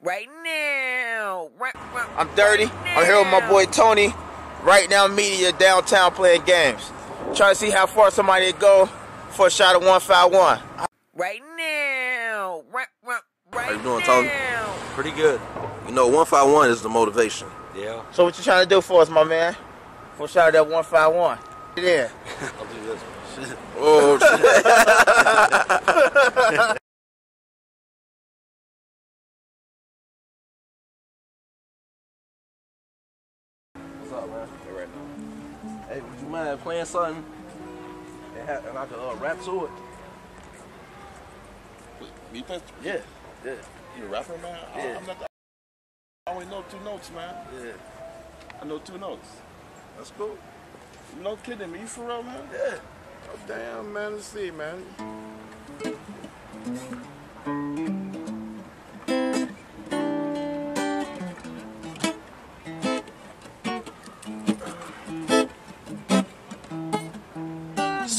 Right now. Right, right, I'm dirty. I'm here with my boy Tony. Right now, media downtown playing games. Trying to see how far somebody can go for a shot of 151. Right now. Right, right, right How you doing, Tony? now. Pretty good. You know, 151 is the motivation. Yeah. So what you trying to do for us, my man? For a shot of that 151. Get in. I'll do this one. Shit. Oh, shit. up, man? Hey, right now. Hey, would you mind playing something? And, ha- and I can uh, rap to it? You think Yeah. Yeah. you a rapper, man? I- Yeah. I'm not, I only know two notes, man. Yeah. I know two notes. That's cool. No kidding me? You for real, man? Yeah. Oh, damn, man. Let's see, man.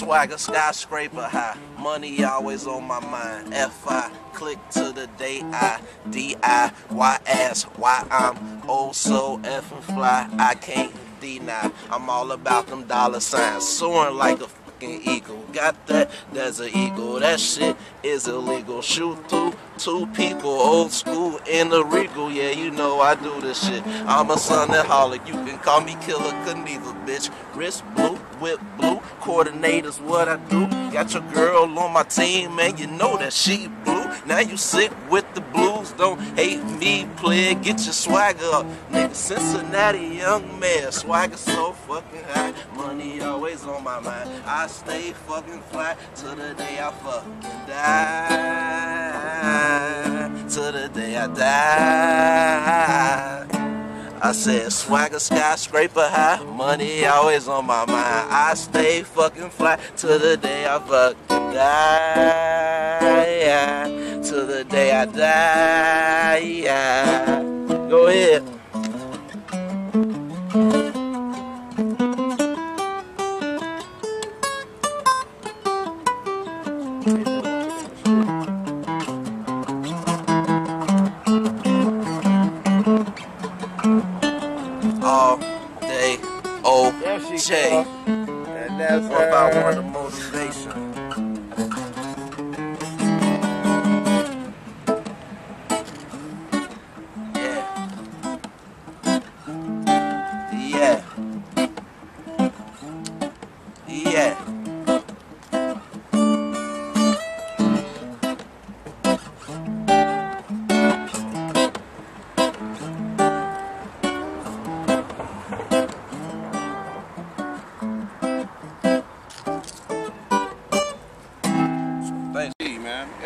Swagger, skyscraper high. Money always on my mind. F-I, click to the day I. D-I-Y ass. Why I'm oh so effing fly. I can't deny. I'm all about them dollar signs. Soaring like a fucking eagle. Got that? An eagle. That shit is illegal. Shoot through two people. Old school in the regal. Yeah, you know I do this shit. I'm a son of holic. You can call me Killer Knievel, bitch. Wrist blue, whip blue. Coordinators, what I do. Got your girl on my team, man. You know that she blue. Now you sick with the blues. Don't hate me, play. Get your swagger up. Nigga, Cincinnati young man. Swagger so fucking high. Money always on my mind. I stay fucking fly till the day I fucking die. Till the day I die. I said swagger skyscraper high, money always on my mind. I stay fucking fly till the day I fucking die. Till the day I die. Yeah. Go ahead. Jay. And that's What about her. one of motivation? Yeah. Yeah. Yeah.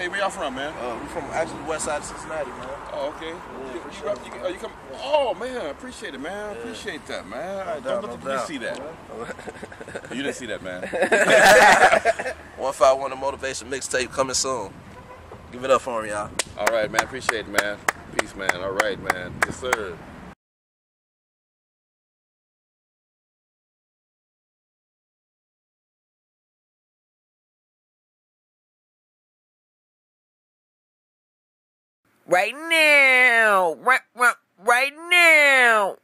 Hey, where y'all from, man? Uh, we from actually the west side of Cincinnati, man. Oh, okay. Yeah, you, you, sure. you, oh, you come. Oh, man. Appreciate it, man. Appreciate that, man. No Don't doubt, no police see that. you didn't see that, man. 151 The Motivation mixtape coming soon. Give it up for him, y'all. All right, man. Appreciate it, man. Peace, man. All right, man. Yes, sir. Right now. Right, right, right now.